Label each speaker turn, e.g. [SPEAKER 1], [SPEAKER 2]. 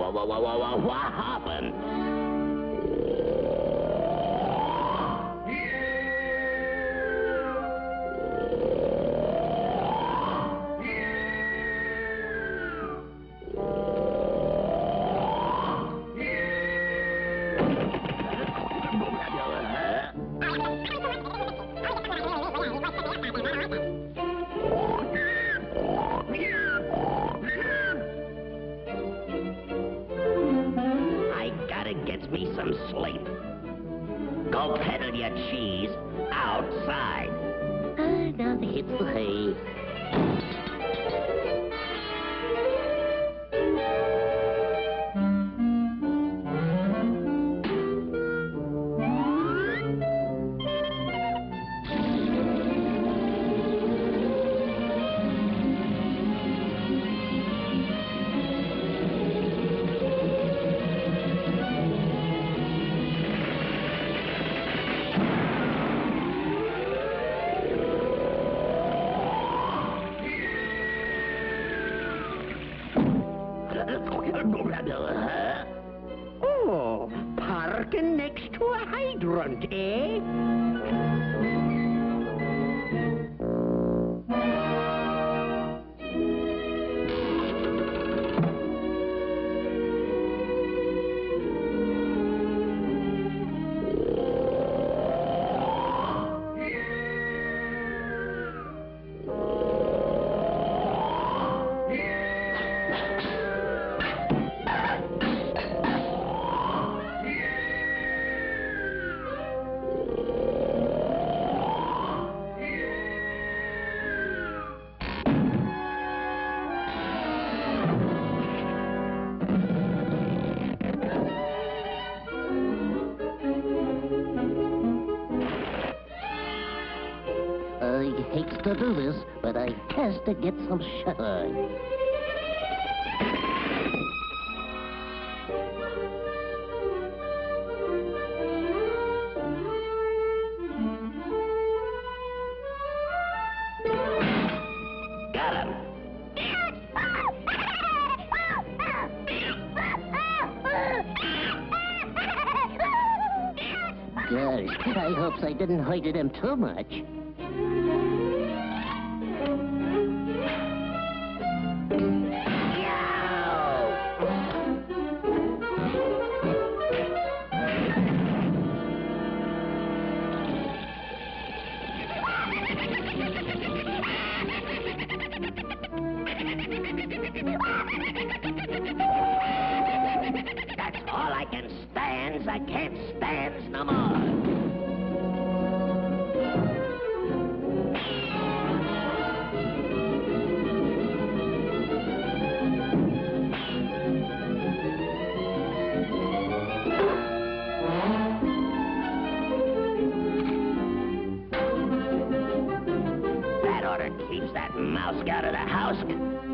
[SPEAKER 1] What, what, what, what, what happened? Some sleep. Go peddle your cheese outside. Ah, now hits the hay.
[SPEAKER 2] Oh, parking next to a hydrant, eh?
[SPEAKER 1] I hate to do this, but I has to get some shine. Got him. Gosh, I hopes I didn't hurt him too much. That's all I can stand. I can't stand no more. That ought to keep that mouse out of the house.